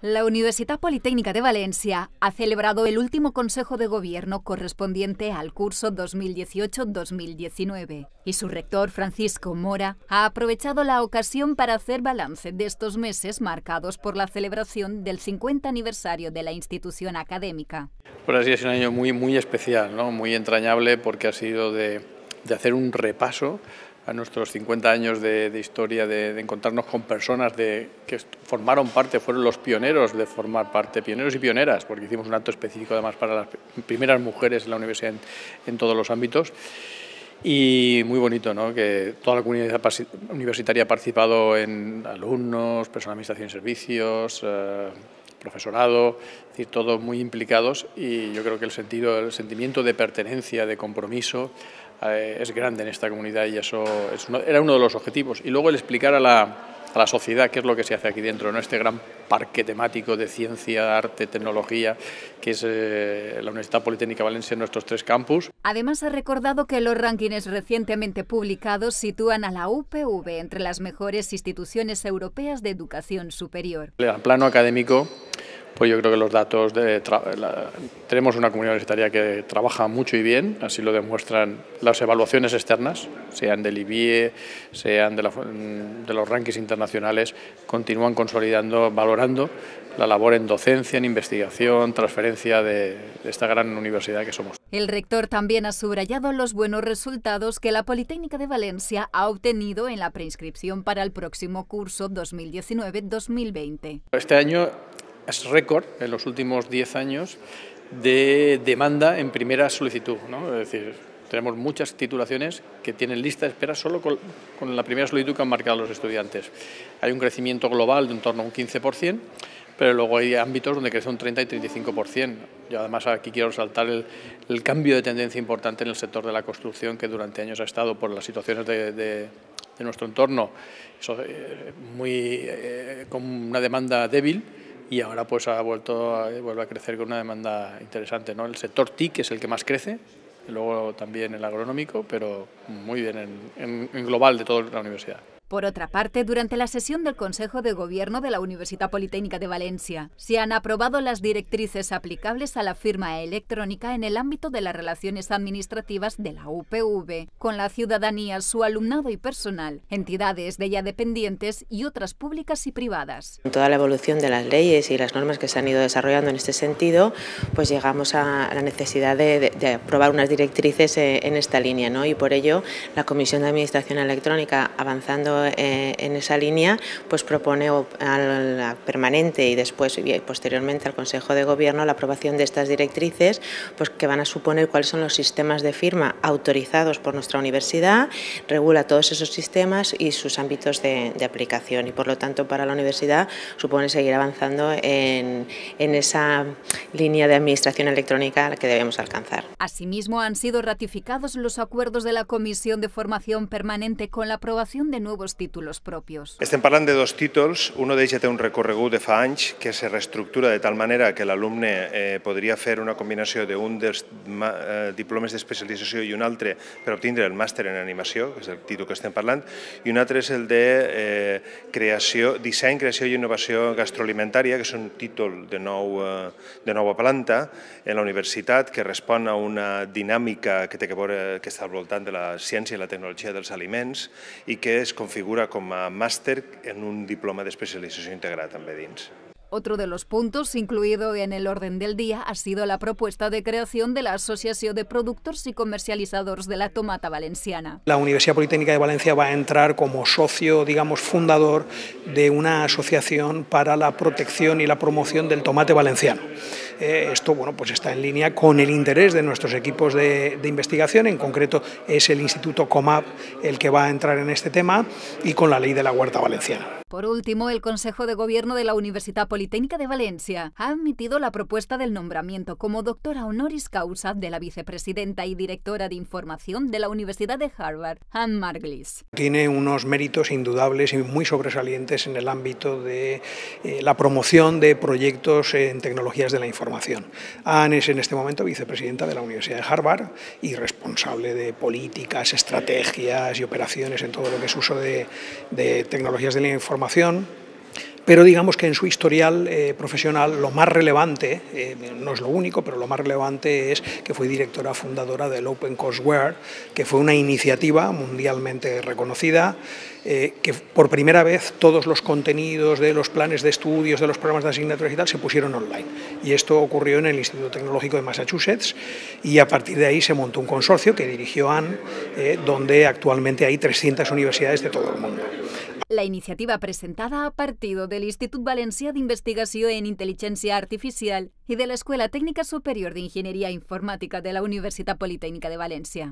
La Universidad Politécnica de Valencia ha celebrado el último Consejo de Gobierno correspondiente al curso 2018-2019 y su rector, Francisco Mora, ha aprovechado la ocasión para hacer balance de estos meses marcados por la celebración del 50 aniversario de la institución académica. Pues así es un año muy, muy especial, ¿no? muy entrañable porque ha sido de, de hacer un repaso a nuestros 50 años de, historia, de, encontrarnos con personas de, que formaron parte, fueron los pioneros de formar parte, pioneros y pioneras, porque hicimos un acto específico además para las primeras mujeres en la universidad en, todos los ámbitos. Y muy bonito, ¿no? que toda la comunidad universitaria ha participado en alumnos, personal de administración y servicios, eh, profesorado, es decir, todos muy implicados y yo creo que el sentido, el sentimiento de pertenencia, de compromiso eh, es grande en esta comunidad y eso era uno de los objetivos. Y luego el explicar a la, a la sociedad qué es lo que se hace aquí dentro, ¿no? este gran parque temático de ciencia, arte, tecnología, que es eh, la Universidad Politécnica Valencia en nuestros tres campus. Además ha recordado que los rankings recientemente publicados sitúan a la UPV entre las mejores instituciones europeas de educación superior. En plano académico, pues yo creo que los datos de tenemos una comunidad universitaria que trabaja mucho y bien, así lo demuestran las evaluaciones externas, sean del IBIE, sean de, los rankings internacionales, continúan consolidando, valorando la labor en docencia, en investigación, transferencia de, de esta gran universidad que somos. El rector también ha subrayado los buenos resultados que la Politécnica de Valencia ha obtenido en la preinscripción para el próximo curso 2019-2020. Este año es récord en los últimos 10 años de demanda en primera solicitud. ¿no? Es decir, tenemos muchas titulaciones que tienen lista de espera solo con, la primera solicitud que han marcado los estudiantes. Hay un crecimiento global de en torno a un 15%, pero luego hay ámbitos donde crece un 30 y 35%. Yo además aquí quiero resaltar el, cambio de tendencia importante en el sector de la construcción que durante años ha estado por las situaciones de, nuestro entorno eh, muy, eh, con una demanda débil y ahora pues ha vuelto a, vuelve a crecer con una demanda interesante. ¿no? El sector TIC es el que más crece, y luego también el agronómico, pero muy bien en, en global de toda la universidad. Por otra parte, durante la sesión del Consejo de Gobierno de la Universidad Politécnica de Valencia, se han aprobado las directrices aplicables a la firma electrónica en el ámbito de las relaciones administrativas de la UPV, con la ciudadanía, su alumnado y personal, entidades de ella dependientes y otras públicas y privadas. Con toda la evolución de las leyes y las normas que se han ido desarrollando en este sentido, pues llegamos a la necesidad de, aprobar unas directrices eh, en esta línea, ¿no? y por ello la Comisión de Administración Electrónica, avanzando eh, en esa línea, pues propone a la permanente y después posteriormente al Consejo de Gobierno la aprobación de estas directrices pues que van a suponer cuáles son los sistemas de firma autorizados por nuestra universidad, regula todos esos sistemas y sus ámbitos de, aplicación y por lo tanto para la universidad supone seguir avanzando en, en esa línea de administración electrónica que debemos alcanzar. Asimismo han sido ratificados los acuerdos de la Comisión de Formación Permanente con la aprobación de nuevos títulos propios. Estem parlant de dos títols, un d'ells ja té un recorregut de fa anys que se reestructura de tal manera que l'alumne eh, podria fer una combinació d'un dels eh, diplomes d'especialització i un altre per obtindre el màster en animació, que és el títol que estem parlant, i un altre és el de eh, creació, disseny, creació i innovació gastroalimentària, que és un títol de, nou, eh, de nova planta en la universitat que respon a una dinàmica que té que veure que està al voltant de la ciència i la tecnologia dels aliments i que es configura figura com a màster en un diploma d'especialització integrat també dins. Otro de los puntos incluido en el orden del día ha sido la propuesta de creación de la Asociación de Productores y Comercializadores de la Tomata Valenciana. La Universidad Politécnica de Valencia va a entrar como socio, digamos, fundador de una asociación para la protección y la promoción del tomate valenciano. Eh, esto bueno, pues está en línea con el interés de nuestros equipos de, de, investigación, en concreto es el Instituto COMAP el que va a entrar en este tema y con la ley de la huerta valenciana. Por último, el Consejo de Gobierno de la Universidad Politécnica de Valencia ha admitido la propuesta del nombramiento como doctora honoris causa de la vicepresidenta y directora de Información de la Universidad de Harvard, Anne Marglis. Tiene unos méritos indudables y muy sobresalientes en el ámbito de eh, la promoción de proyectos en tecnologías de la información. Anne es en este momento vicepresidenta de la Universidad de Harvard y responsable de políticas, estrategias y operaciones en todo lo que es uso de, de tecnologías de la información pero digamos que en su historial eh, profesional lo más relevante, eh, no es lo único, pero lo más relevante es que fue directora fundadora del Open Courseware, que fue una iniciativa mundialmente reconocida, eh, que por primera vez todos los contenidos de los planes de estudios, de los programas de asignaturas y tal, se pusieron online. Y esto ocurrió en el Instituto Tecnológico de Massachusetts y a partir de ahí se montó un consorcio que dirigió Anne, donde actualmente hay 300 universidades de todo el mundo. La iniciativa presentada ha partido del Institut Valencià d'Investigació en Intel·ligència Artificial i de l'Escola Tècnica Superior d'Enginyeria Informàtica de la Universitat Politécnica de València.